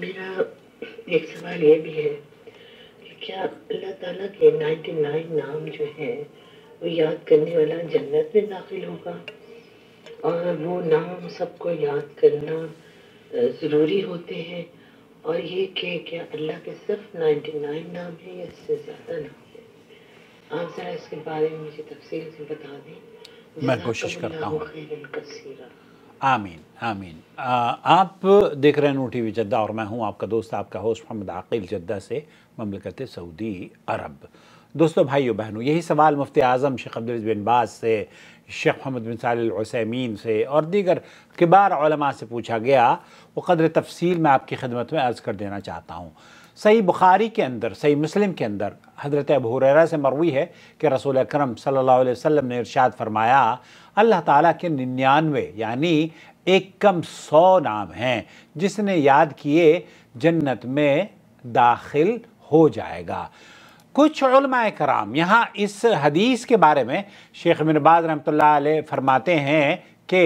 मेरा एक सवाल ये भी है कि क्या अल्लाह ताला के 99 नाम जो है वो याद करने वाला जन्नत में दाखिल होगा? और वो नाम सबको याद करना ज़रूरी होते हैं? और ये कि क्या अल्लाह के सिर्फ़ 99 नाम है या इससे ज़्यादा नाम है? आप ज़रा इसके बारे में मुझे तफसील से बता दें। मैं कोशिश करता हूँ। आमीन आमीन। आ, आप देख रहे हैं नू टी वी जद्दा और मैं हूँ आपका दोस्त आपका होस्ट मोहम्मद आकिल जद्दा से ममलकत सऊदी अरब। दोस्तों भाइयों बहनों यही सवाल मुफ्ती आज़म शेख अब्दुल बिन बाज से शेख मोहम्मद बिन सालसैमीन से और दीगर किबार से पूछा गया वो कदर तफसील मैं आपकी खिदमत में अर्ज़ कर देना चाहता हूँ। सही बुखारी के अंदर, सही मुस्लिम के अंदर, हज़रत अबू हुरैरा से मरवी है कि रसूल अकरम सल्लल्लाहु ने इरशाद फरमाया, अल्लाह ताला के निन्यानवे, यानी एक कम सौ नाम हैं, जिसने याद किए जन्नत में दाखिल हो जाएगा। कुछ कराम यहाँ इस हदीस के बारे में शेख मिनबाज रहमत फरमाते हैं कि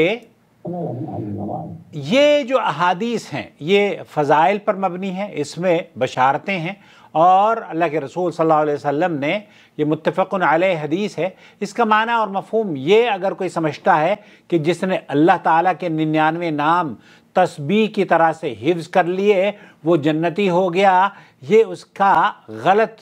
ये जो अहादीस हैं, ये फ़ज़ाइल पर मबनी है, इसमें बशारतें हैं और अल्लाह के रसूल सल्लल्लाहु अलैहि वसल्लम ने, ये मुतफ़न अलैह हदीस है, इसका माना और मफहम ये अगर कोई समझता है कि जिसने अल्लाह ताला के निन्यानवे नाम तस्बी की तरह से हिफ्ज़ कर लिए, वो जन्नती हो गया। ये उसका गलत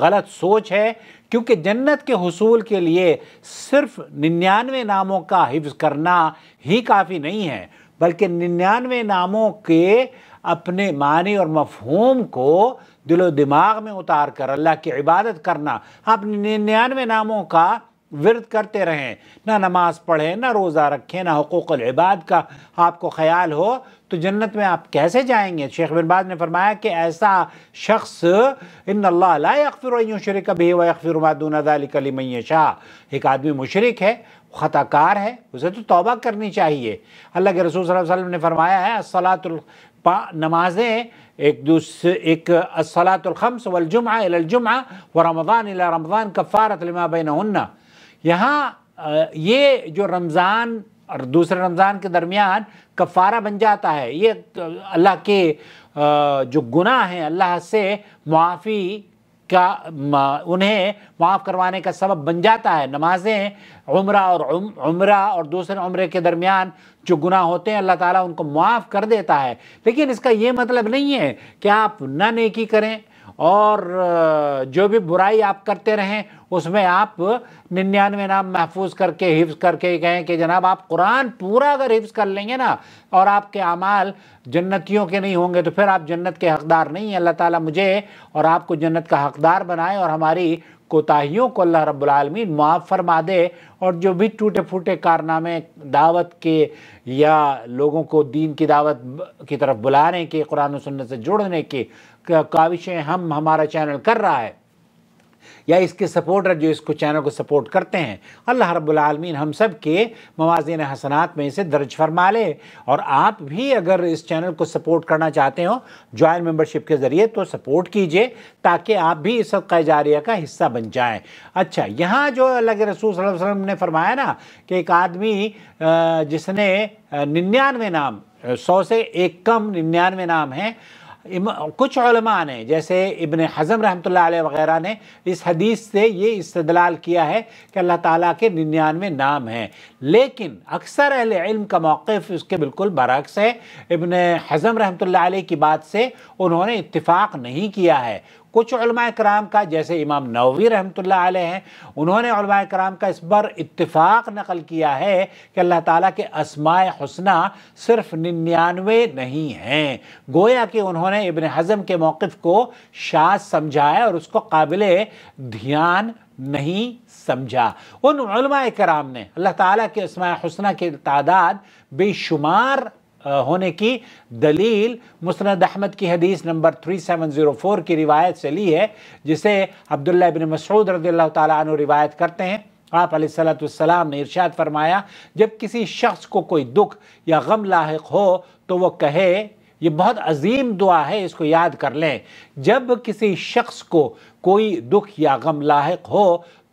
गलत सोच है, क्योंकि जन्नत के हसूल के लिए सिर्फ़ निन्यानवे नामों का हिफ्ज़ करना ही काफ़ी नहीं है, बल्कि निन्यानवे नामों के अपने मानी और मफहूम को दिलो दिमाग में उतार कर अल्लाह की इबादत करना। आप निन्यानवे नामों का विरद करते रहें। ना नमाज़ पढ़ें, ना रोज़ा रखें, ना हकूक़ इबाद का आपको ख्याल हो तो जन्नत में आप कैसे जाएँगे? शेख बिन बाज ने फरमाया कि ऐसा शख्स इन अल्लाफ़िर शरिक भी शाह एक आदमी मुशरक है, ख़ताकार है, उसे तो तौबा करनी चाहिए। अल्लाह के रसूल वसल्लम ने फरमाया है असलातुल नमाजें एक दूसरे एक असलातुलखम्स वलजुमा जुमा व रमज़ान रमज़ान कफ़ारत लमा बैन यहाँ ये जो रमज़ान और दूसरे रमज़ान के दरमियान कफ़ारा बन जाता है, ये अल्लाह के जो गुनाह हैं, अल्लाह से मुआफ़ी का उन्हें माफ़ करवाने का सबब बन जाता है। नमाजें, उम्र और उम्र और दूसरे उम्र के दरमियान जो गुनाह होते हैं, अल्लाह ताला उनको माफ़ कर देता है। लेकिन इसका ये मतलब नहीं है कि आप न नेकी करें और जो भी बुराई आप करते रहें, उसमें आप निन्यानवे नाम महफूज करके हिफ्स करके कहें कि जनाब, आप कुरान पूरा अगर हिफ्स कर लेंगे ना, और आपके अमाल जन्नतियों के नहीं होंगे तो फिर आप जन्नत के हकदार नहीं हैं। अल्लाह ताला मुझे और आपको जन्नत का हकदार बनाए और हमारी कोताहियों को अल्लाह रब्बुल माफ़ फरमा दे और जो भी टूटे फूटे कारनामे दावत के या लोगों को दीन की दावत की तरफ़ बुलाने के, कुरान सुन्नत से जुड़ने की काविशें हम, हमारा चैनल कर रहा है, या इसके सपोर्टर जो इसको चैनल को सपोर्ट करते हैं, अल्लाह रब्बुल हम सब के मवाजिन हसनात में इसे दर्ज फरमा ले। और आप भी अगर इस चैनल को सपोर्ट करना चाहते हो ज्वाइन मेंबरशिप के ज़रिए तो सपोर्ट कीजिए, ताकि आप भी इस जारिया का हिस्सा बन जाएँ। अच्छा यहाँ जो अल्लाह के रसूल वसल्लम ने फरमाया ना, कि एक आदमी जिसने निन्यानवे नाम सौ से एक कम निन्यानवे नाम हैं कुछ उलमा ने, जैसे इबन हज़म रहमत वगैरह ने, इस हदीस से ये इस्तलाल किया है कि अल्लाह ताला के निन्यानवे नाम हैं। लेकिन अक्सर अहल इल्म का मौक़ उसके बिल्कुल बरक्स है। इबन हज़म रहमत की बात से उन्होंने इतफ़ाक़ नहीं किया है। कुछ कराम का, जैसे इमाम नववी रहमत हैं, उन्होंने कराम का इस पर इतफ़ाक़ नकल किया है कि अल्लाह ताला के असमाय हसना सिर्फ़ निन्यानवे नहीं हैं। गोया कि उन्होंने इबन हज़म के मौक़ को शाज समझा है और उसको काबिल ध्यान नहीं समझा। उन कराम ने अल्लाह ताला के असमाय हसना की तादाद बेशुमार होने की दलील मुस्ंद अहमद की हदीस नंबर 3704 की रिवायत से ली है, जिसे अब्दुल्ला बिन मसूद रदी तु रिवायत करते हैं। आप सलाम ने इरशाद फरमाया, जब किसी शख्स को कोई दुख या गम लाक हो तो वह कहे, ये बहुत अजीम दुआ है, इसको याद कर लें। जब किसी शख्स को कोई दुख या गम लाक हो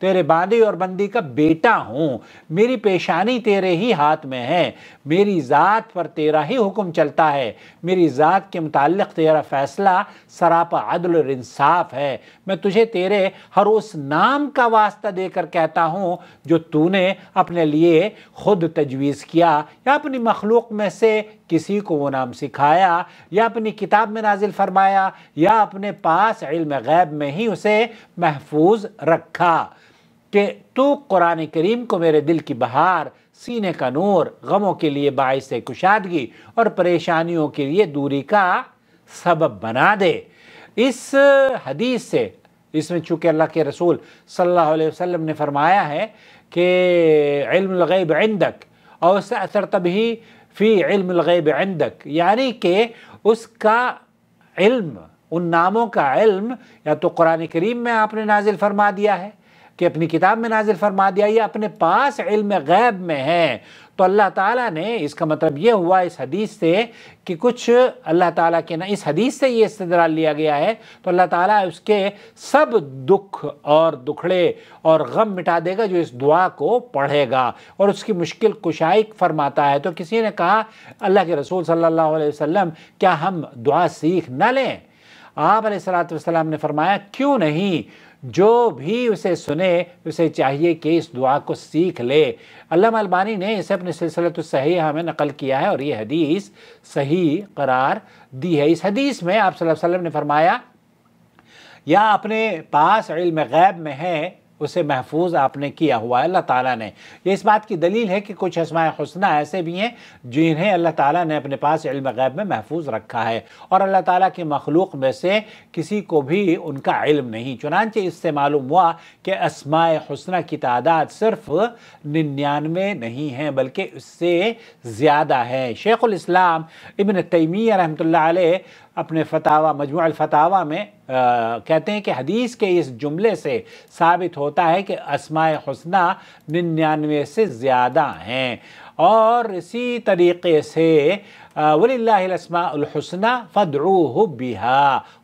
तेरे बांदी और बंदी का बेटा हूँ। मेरी पेशानी तेरे ही हाथ में है। मेरी ज़ात पर तेरा ही हुक्म चलता है। मेरी ज़ात के मुतालिक तेरा फ़ैसला सरापा अदल और इंसाफ है। मैं तुझे तेरे हर उस नाम का वास्ता देकर कहता हूँ, जो तूने अपने लिए खुद तजवीज़ किया या अपनी मखलूक में से किसी को वो नाम सिखाया, या अपनी किताब में नाजिल फरमाया, या अपने पास इल्म गैब में ही उसे महफूज रखा कि तू कुरान करीम को मेरे दिल की बहार, सीने का नूर, गमों के लिए बाइस कुशादगी और परेशानियों के लिए दूरी का सबब बना दे। इस हदीस से, इसमें चूँकि अल्लाह के रसूल सल्लल्लाहु अलैहि वसल्लम ने फरमाया है कि इल्म गैब इंदक और उससे असर तभी फ़ी इल्म गैब इंदक यानी कि उसका इल्म उन नामों का इल्म या तो कुरान करीम में आपने नाजिल फरमा दिया है कि अपनी किताब में नाजिल फरमा दिया, या अपने पास इल्म गैब में है। तो अल्लाह ताला ने, इसका मतलब ये हुआ इस हदीस से कि कुछ अल्लाह ताला के ना, इस हदीस से ये इस्तदराल लिया गया है। तो अल्लाह ताला उसके सब दुख और दुखड़े और गम मिटा देगा जो इस दुआ को पढ़ेगा और उसकी मुश्किल कुशाई फरमाता है। तो किसी ने कहा, अल्लाह के रसूल सल्लल्लाहु अलैहि वसल्लम, क्या हम दुआ सीख न लें? आप सलाम ने फरमाया, क्यों नहीं? जो भी उसे सुने, उसे चाहिए कि इस दुआ को सीख ले। अल्लाह अलबानी ने इसे अपने सिलसिलत सही हमें नकल किया है और ये हदीस सही करार दी है। इस हदीस में आप वसल्लम ने फरमाया, या अपने पास इल्म गैब में है उसे महफूज आपने किया हुआ है, अल्लाह ताला ने। ये इस बात की दलील है कि कुछ असमाय हसना ऐसे भी हैं जिन्हें अल्लाह ताला ने अपने पास इल्म गैब में महफूज रखा है। और अल्लाह ताला की मखलूक में से किसी को भी उनका इल्म नहीं। चुनानचे इससे मालूम हुआ कि असमाय हसना की तादाद सिर्फ़ निन्यानवे नहीं है, बल्कि उससे ज़्यादा है। शेख़ुल इस्लाम इबन तैमिया रहमत अपने फतावा मजमू अलफ़ावा में आ, कहते हैं कि हदीस के इस जुमले से साबित होता है कि असमाय हसना निन्यानवे से ज़्यादा हैं। और इसी तरीके से वलीसमासना फ़दरू बिहा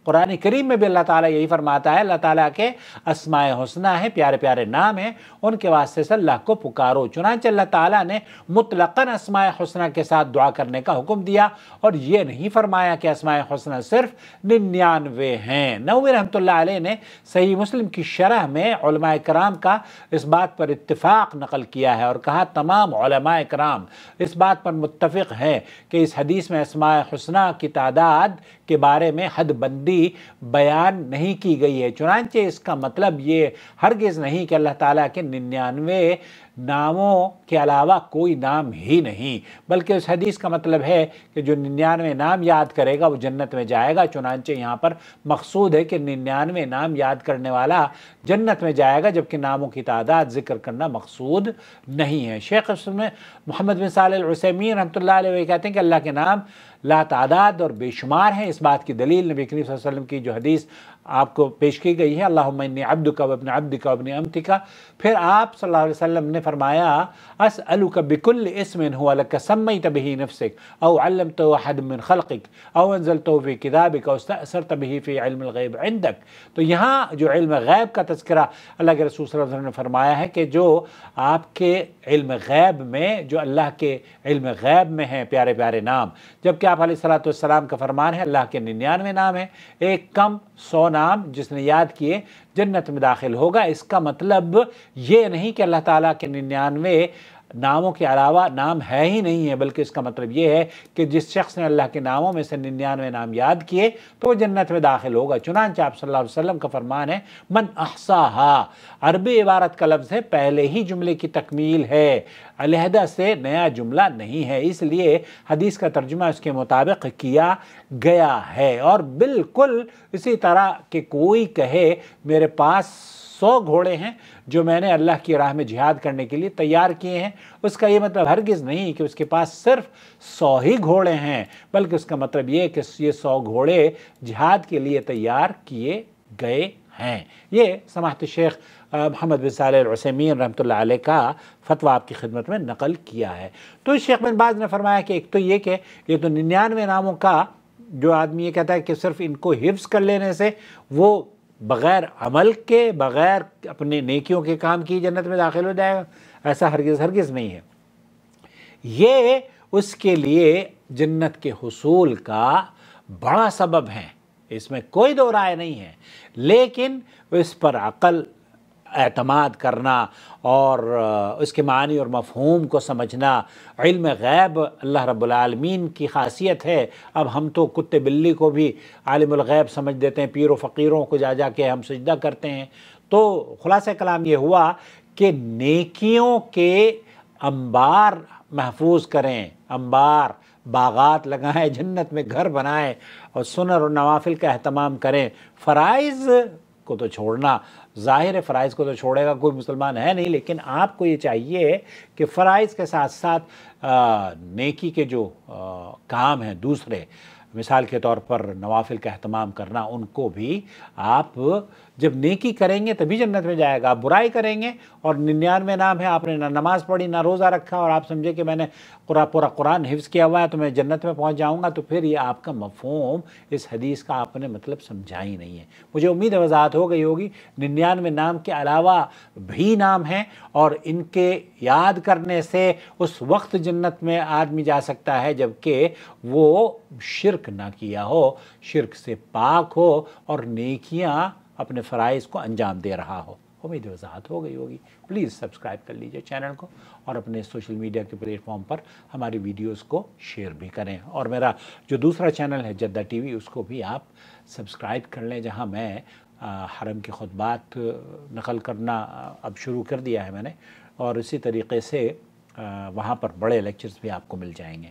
कुरान करीम में भी अल्लाह ताला यही फरमाता है अल्लाह ताला के असमाय हसना है प्यारे प्यारे नाम हैं उनके वास्ते से अल्लाह को पुकारो चुनाच अल्लाह ताला ने मुतलकन असमाय हसना के साथ दुआ करने का हुक्म दिया और ये नहीं फरमाया कि असमाय हसना सिर्फ़ निन्यानवे हैं नवी रहमत ने सही मुस्लिम की शरह में कराम का इस बात पर इतफ़ाक़ नकल किया है और कहा तमाम कराम इस बात पर मुतफ़ हैं कि इस हदीस में असमाय हसना की तादाद के बारे में हदबंदी बयान नहीं की गई है। चुनानचे इसका मतलब ये हरगिज़ नहीं कि अल्लाह ताला के निन्यानवे नामों के अलावा कोई नाम ही नहीं, बल्कि उस हदीस का मतलब है कि जो निन्यानवे नाम याद करेगा वो जन्नत में जाएगा। चुनानचे यहाँ पर मकसूद है कि निन्यानवे नाम याद करने वाला जन्नत में जाएगा, जबकि नामों की तादाद ज़िक्र करना मकसूद नहीं है। शेख मोहम्मद बिन सालमीन रहमत कहते हैं कि अल्लाह के नाम ला तादाद और बेशुमार हैं, इस बात की दलील नबी करीम वसल्लम की जो हदीस आपको पेश की गई है अल्लाह अब्द का वबन अब्द का वबन अमत का फिर आप सल्लल्लाहु अलैहि वसल्लम ने फरमाया अस अलु का बिकुल इसमिन हुआ लक सम्मई तबही नफसिक औ अल्लम तो हद मिन खलक़िक औ तो फ़ी किताबिक असर तबही फ़ी इंदक। तो यहाँ जो इल्म गैब का तस्करा अल्लाह के रसूल वसल्लम ने फरमाया है कि जो आपके इल्म गैब में, जो अल्लाह के इल्म गैब में हैं, प्यारे प्यारे नाम। जबकि आप सलाम का फरमान है, अल्लाह के निन्यानवे नाम है, एक कम सौ नाम जिसने याद किए जन्नत में दाखिल होगा। इसका मतलब ये नहीं कि अल्लाह ताला के निन्यानवे नामों के अलावा नाम है ही नहीं है, बल्कि इसका मतलब ये है कि जिस शख्स ने अल्लाह के नामों में से निन्यानवे नाम याद किए तो वो जन्नत में दाखिल होगा। चुनानचे आप सल्लल्लाहु अलैहि का फरमान है, मन अहसाहा अरबी इबारत का लफ्ज़ है, पहले ही जुमले की तकमील है अलहदा से नया जुमला नहीं है। इसलिए हदीस का तर्जुमा उसके मुताबिक किया गया है। और बिल्कुल इसी तरह के कोई कहे, मेरे पास सौ घोड़े हैं जो मैंने अल्लाह की राह में जिहाद करने के लिए तैयार किए हैं। उसका ये मतलब हरगिज़ नहीं कि उसके पास सिर्फ़ सौ ही घोड़े हैं, बल्कि उसका मतलब ये कि ये सौ घोड़े जिहाद के लिए तैयार किए गए हैं। ये समात शेख मोहम्मद बिन सालमीन रहमत का फतवा आपकी खिदमत में नकल किया है। तो शेख बिन बाज ने फरमाया कि एक तो ये कि ये तो निन्यानवे नामों का जो आदमी ये कहता है कि सिर्फ़ इनको हिफ्स कर लेने से वो बग़ैर अमल के, बग़ैर अपने नेकियों के काम की जन्नत में दाखिल हो जाएगा। ऐसा हरगिज़ हरगिज़ नहीं है। ये उसके लिए जन्नत के हसूल का बड़ा सबब है। इसमें कोई दो राय नहीं है। लेकिन इस पर अकल एतमाद करना और उसके मानी और मफहूम को समझना। इल्म गैब अल्लाह रब्बुल की खासियत है। अब हम तो कुत्ते बिल्ली को भी आलिमगैब समझ देते हैं, पीर व फ़कीरों को जा जा के हम सजदा करते हैं। तो खुलास कलाम ये हुआ कि नेकियों के अंबार महफूज करें, अंबार, बागात लगाएँ, जन्नत में घर बनाएँ और सुनर और नवाफिल का अहतमाम करें। फ़राइज़ को तो छोड़ना ज़ाहिर है फ़राइज़ को तो छोड़ेगा कोई मुसलमान है नहीं लेकिन आपको ये चाहिए कि फ़राइज़ के साथ साथ आ, नेकी के जो आ, काम हैं दूसरे मिसाल के तौर पर नवाफिल का अहतमाम करना उनको भी आप जब नेकी करेंगे तभी जन्नत में जाएगा। आप बुराई करेंगे और निन्यानवे नाम है, आपने ना नमाज़ पढ़ी, ना रोज़ा रखा और आप समझे कि मैंने पूरा पूरा कुरान हिफ्स किया हुआ है तो मैं जन्नत में पहुँच जाऊँगा तो फिर ये आपका मफहम इस हदीस का आपने मतलब समझा ही नहीं है। मुझे उम्मीद है वजाहत हो गई होगी। निन्यानवे नाम के अलावा भी नाम हैं और इनके याद करने से उस वक्त जन्नत में आदमी जा सकता है, जबकि वो शिरक ना किया हो, शिरक से पाक हो और नेकियाँ अपने फ़राइज़ को अंजाम दे रहा हो। उम्मीद वजाहत हो गई होगी। प्लीज़ सब्सक्राइब कर लीजिए चैनल को और अपने सोशल मीडिया के प्लेटफॉर्म पर हमारी वीडियोस को शेयर भी करें। और मेरा जो दूसरा चैनल है जद्दा टीवी उसको भी आप सब्सक्राइब कर लें जहाँ मैं आ, हरम के खुतबात नकल करना अब शुरू कर दिया है मैंने। और इसी तरीके से वहाँ पर बड़े लेक्चर्स भी आपको मिल जाएँगे।